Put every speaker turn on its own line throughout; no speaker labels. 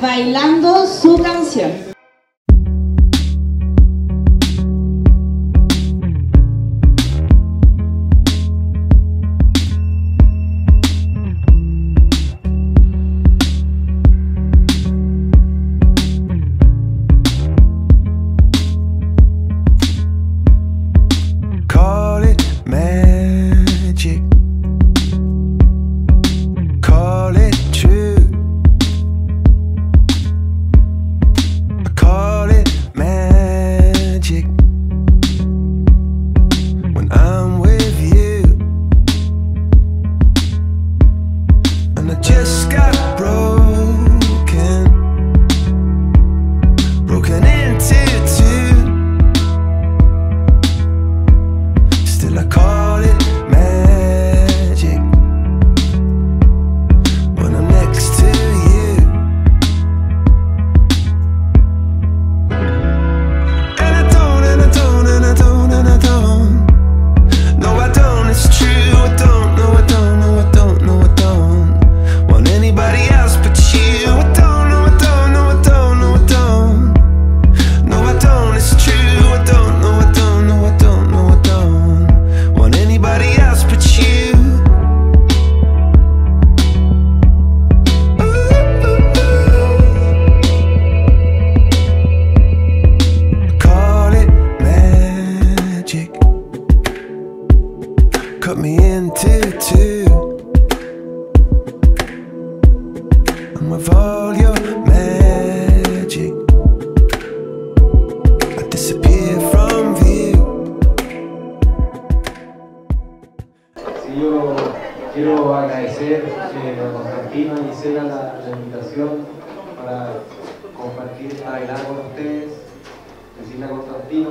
bailando su canción.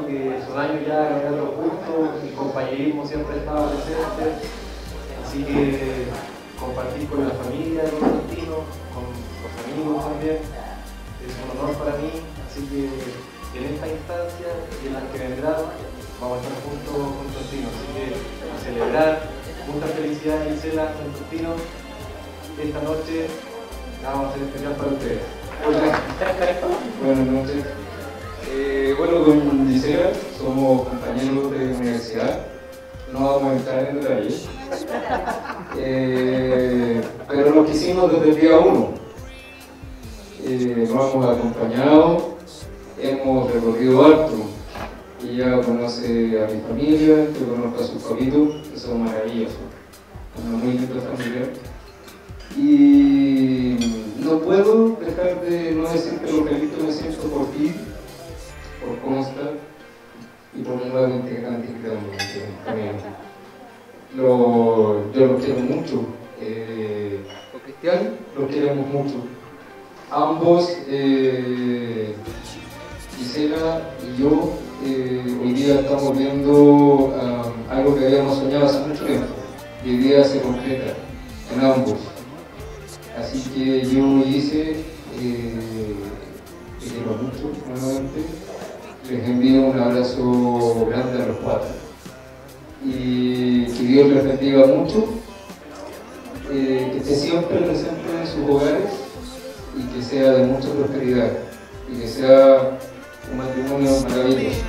Que son años ya caminando juntos, el compañerismo siempre estaba presente, así que compartir con la familia de Constantino, con los amigos también, es un honor para mí, así que en esta instancia y en las que vendrán vamos a estar juntos con Constantino, así que a celebrar Muchas felicidades Gisela, Constantino. Esta noche la vamos a hacer especial para ustedes.
Buenas noches. Bueno, con Gisela somos compañeros de universidad. No vamos a entrar en detalle. Eh, pero lo quisimos desde el día uno. Eh, nos hemos acompañado, hemos recorrido alto ella conoce a mi familia, yo conozco a sus papitos, que son maravillosos, una muy linda familia. Y no puedo dejar de no decirte lo que me siento por ti, por Consta y por un nuevo integrante que también. Lo, yo los quiero mucho, eh, los cristianos los queremos mucho. Ambos, eh, Gisela y yo, eh, hoy día estamos viendo um, algo que habíamos soñado hace mucho tiempo y hoy día se concreta en ambos. Así que yo hice, eh, te quiero mucho nuevamente, les envío un abrazo grande a los cuatro y que Dios les bendiga mucho, eh, que esté siempre presente en sus hogares y que sea de mucha prosperidad y que sea un matrimonio maravilloso.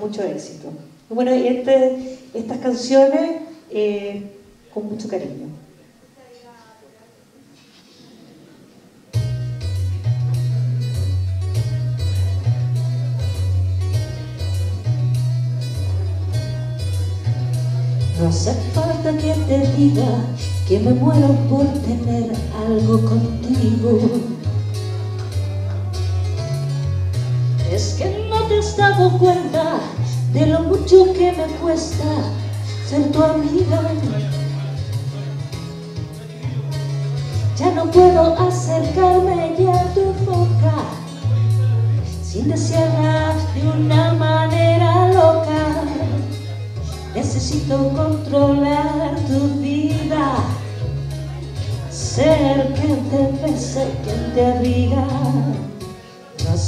Mucho éxito. Bueno, y este, estas canciones eh, con mucho cariño. No hace falta que te diga que me muero por tener algo contigo. Has dado cuenta de lo mucho que me cuesta ser tu amiga. Ya no puedo acercarme ya a tu boca sin desearla de una manera loca. Necesito controlar tu vida, ser quien te bese, quien te abriga.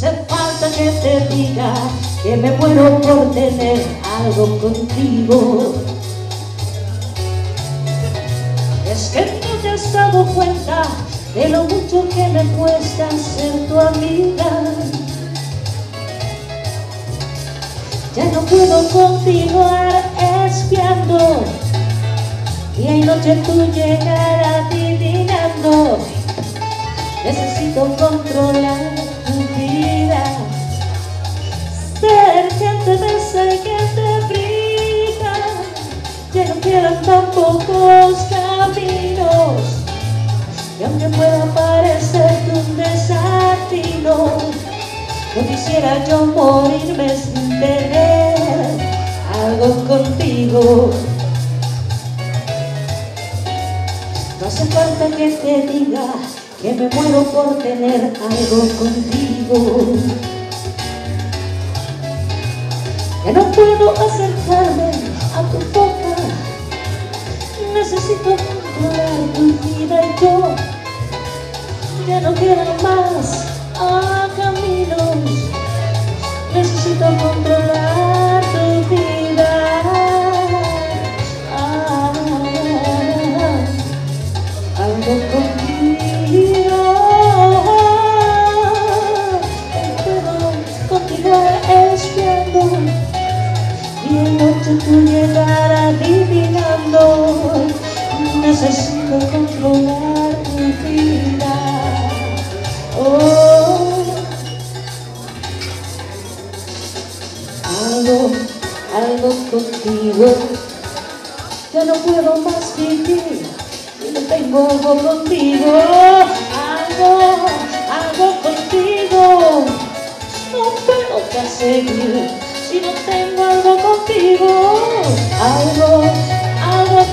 Hace falta que te diga que me muero por tener algo contigo. Es que no te has dado cuenta de lo mucho que me cuesta ser tu amiga. Ya no puedo continuar espiando Día y noche tú llegar adivinando Necesito controlar tan pocos caminos Y aunque pueda parecerte un desatino no quisiera yo morirme sin tener algo contigo. No hace falta que te diga que me muero por tener algo contigo. Que no puedo acercarme a tu. Necesito controlar tu vida y yo ya no quiero más a caminos. Necesito controlar tu vida. Ah, algo contigo. Puedo continuar espiando y en noche tú llegar adivinando. Necesito controlar tu vida. Oh, algo, algo contigo. Ya no puedo más vivir no tengo algo contigo. Algo, algo contigo. No puedo ya seguir si no tengo algo contigo. Algo, algo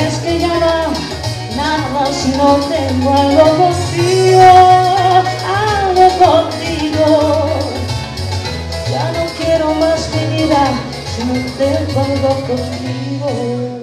Es que ya no nada si no tengo algo contigo, algo contigo. Ya no quiero más mi vida si no tengo algo contigo.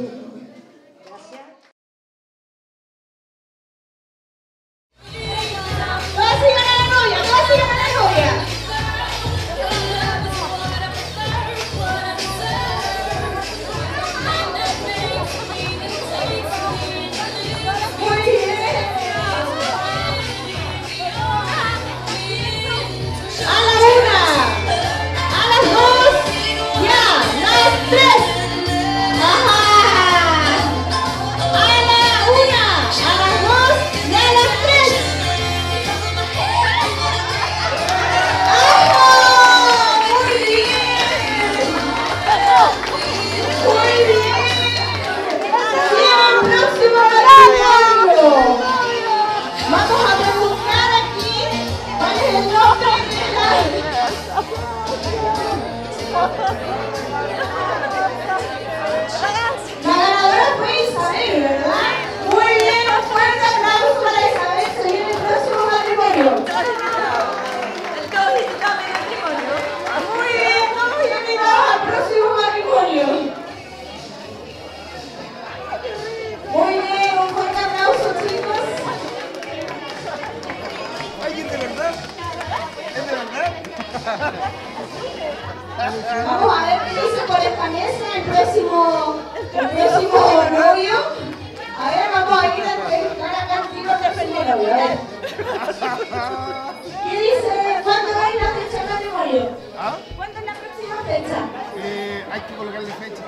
¿Qué dice? ¿Cuándo hay la fecha de matrimonio?
¿Ah?
¿Cuándo es la próxima fecha?
Eh, hay que colocarle fecha.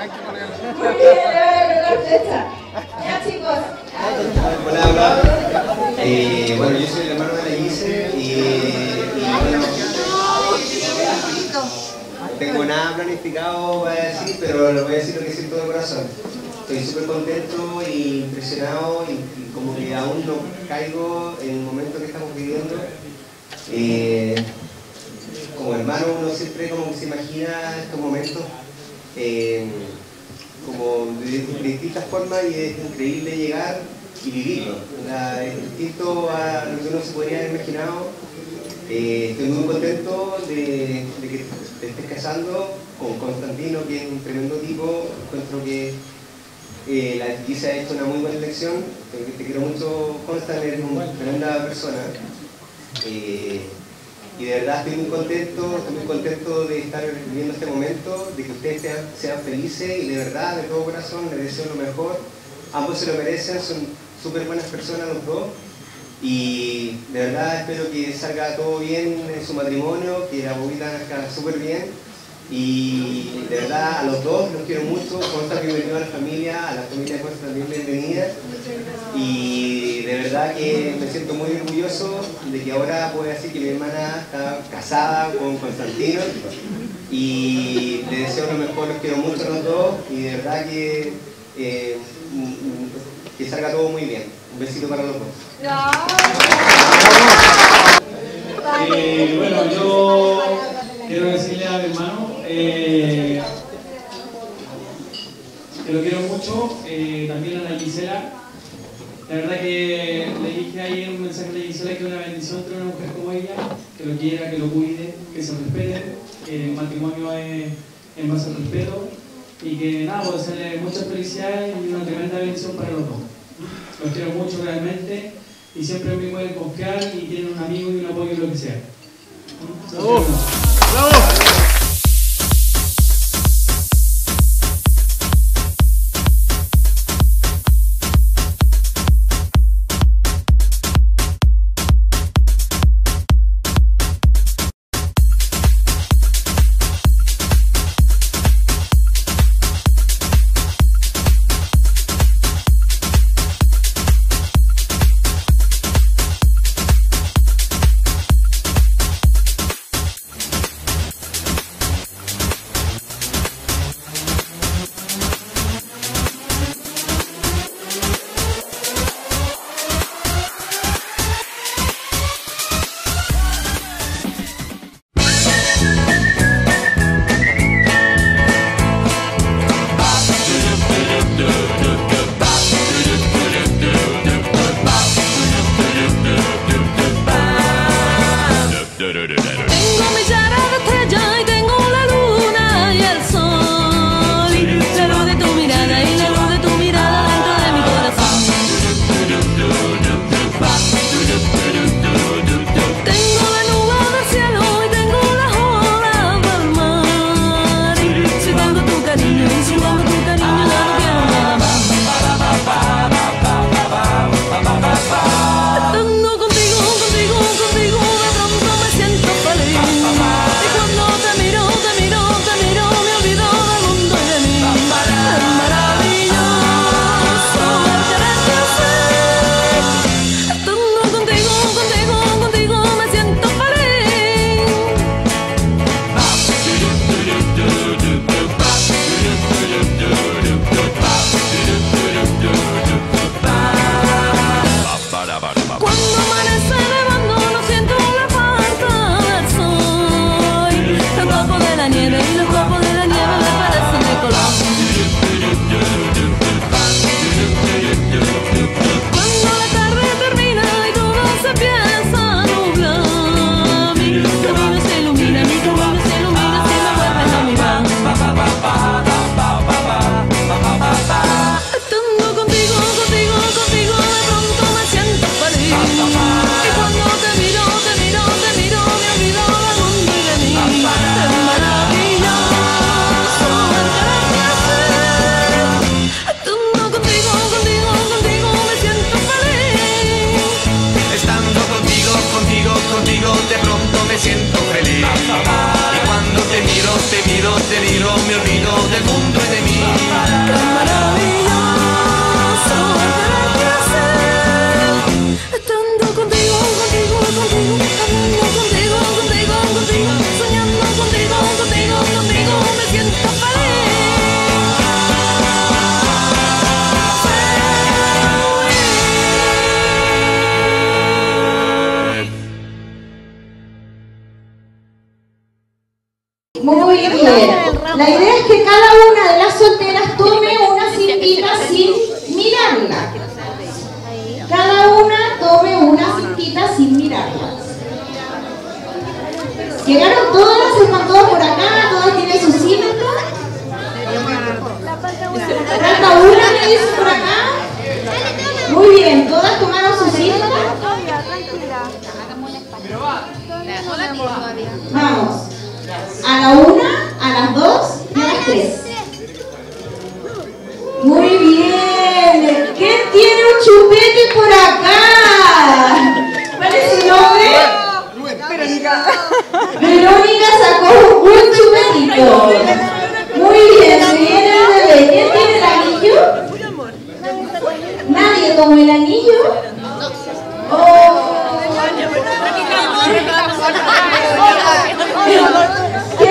Hay que colocarle fecha.
Muy bien, le voy a colocar fecha. Ya chicos.
Hola, hola. Eh, bueno, yo soy el hermano de la Gise y, y bueno, no tengo nada planificado para decir, pero les voy a decir lo que siento de corazón. Estoy súper contento e impresionado y, y como que aún no caigo en el momento que estamos viviendo. Eh, como hermano uno siempre como que se imagina estos momentos eh, como de, distintas formas y es increíble llegar y vivirlo. Distinto a lo que uno se podría haber imaginado. Eh, estoy muy contento de, de que te estés casando con Constantino, que es un tremendo tipo. Encuentro que eh, la Gisa ha hecho una muy buena elección. Te, te quiero mucho, Constantino, eres una tremenda persona. Eh, y de verdad estoy muy contento, estoy muy contento de estar viviendo este momento, de que ustedes sean, sean felices y de verdad, de todo corazón, les deseo lo mejor. Ambos se lo merecen, son súper buenas personas los dos. Y de verdad espero que salga todo bien en su matrimonio, que la bobita nazca súper bien. Y de verdad a los dos los quiero mucho, Consta bienvenido a la familia, a la familia de Consta también bienvenida. Y de verdad que me siento muy orgulloso de que ahora puedo decir que mi hermana está casada con Constantino. Y les deseo lo mejor, los quiero mucho a los dos y de verdad que, eh, que salga todo muy bien. Un besito para los dos.
Eh, bueno, yo quiero decirle a mi hermano eh, que lo quiero mucho, eh, también a la Gisela. La verdad que le dije ahí un mensaje a la Gisela que es una bendición tener una mujer como ella, que lo quiera, que lo cuide, que se respete, que el matrimonio es en base al respeto y que nada, pues hacerle muchas felicidades y una tremenda bendición para los dos. Los quiero mucho realmente y siempre me pueden confiar y tienen un amigo y un apoyo en lo que sea. Los quiero
your city chupete por acá. ¿Cuál es su nombre? Verónica. Verónica sacó un chupetito. Muy bien, bien el bebé. ¿Quién tiene el anillo? Nadie tomó el anillo. Oh.
¿Qué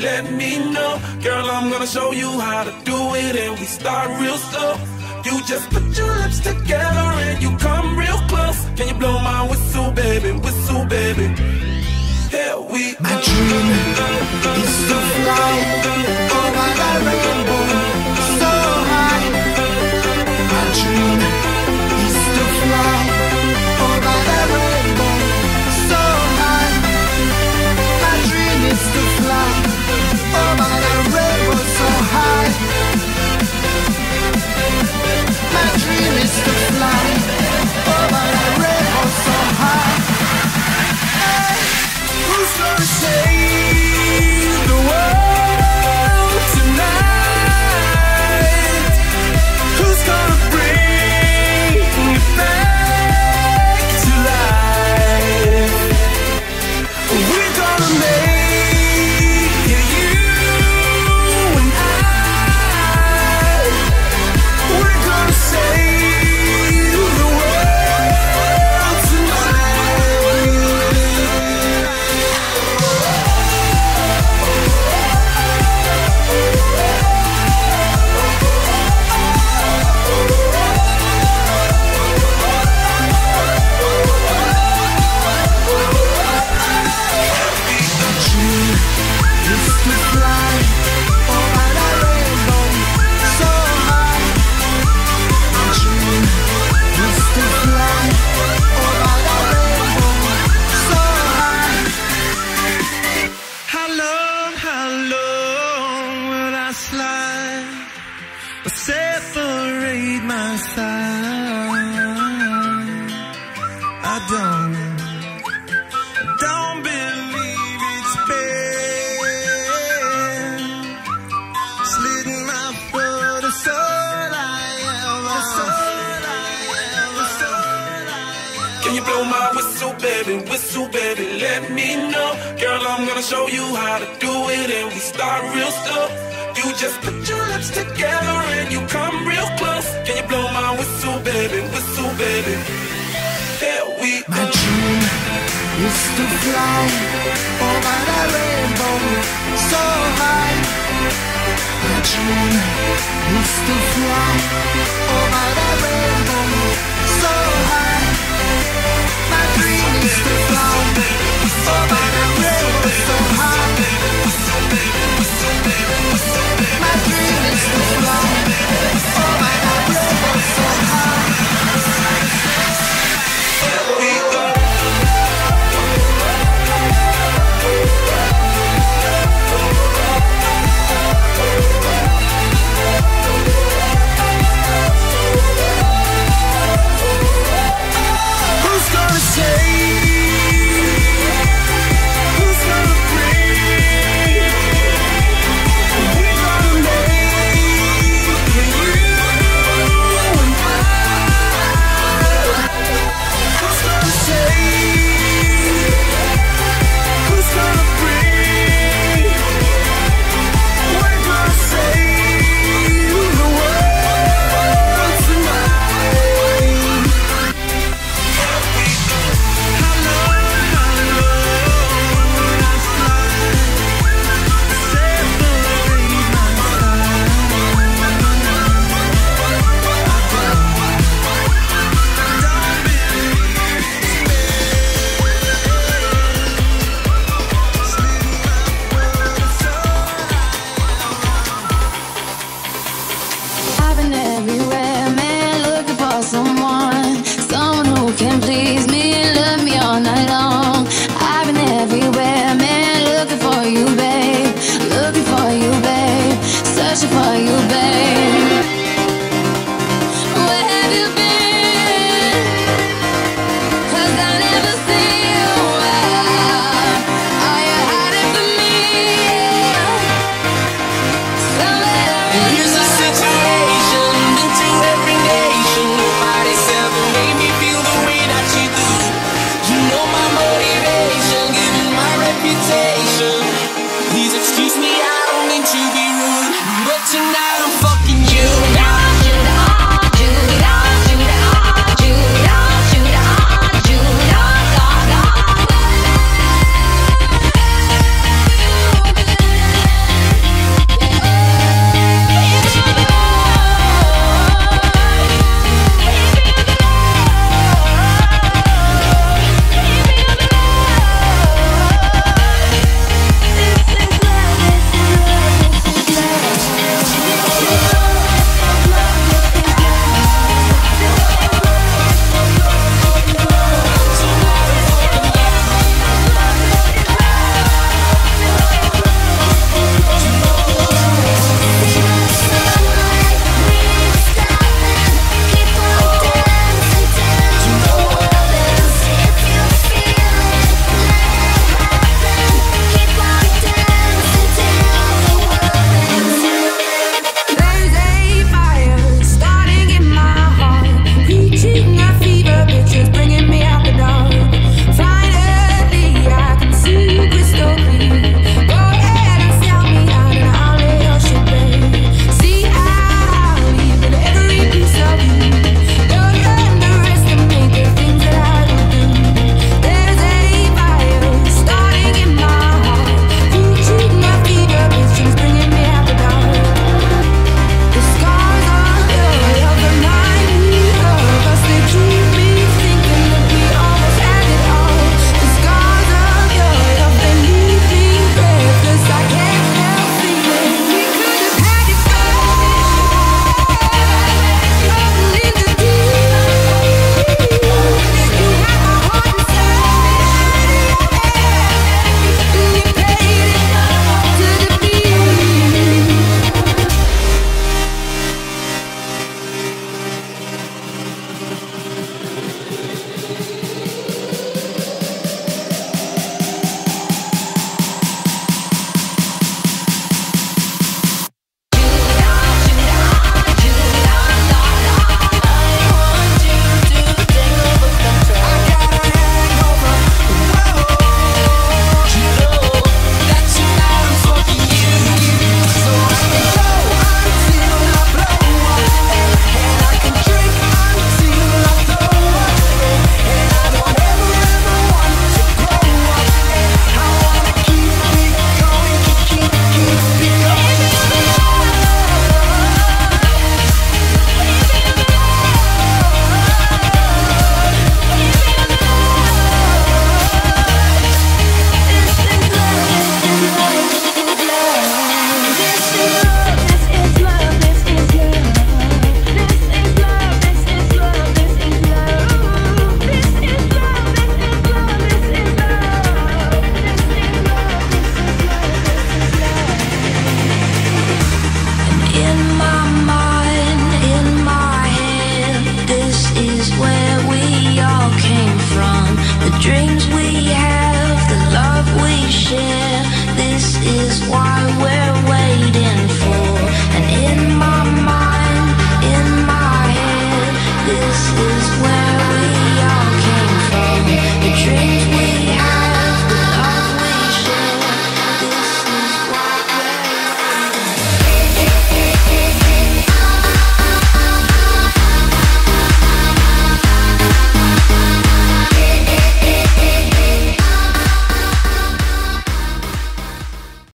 let me know. Girl, I'm gonna show you how to do it, and we start real slow. You just put your lips together and you come real close. Can you blow my whistle, baby? Whistle, baby. Here we
my dream is to fly over the rainbow, so high. My dream. moon used to fly over the rainbow so high. My dream is to fly over the rainbow so high. My dream is to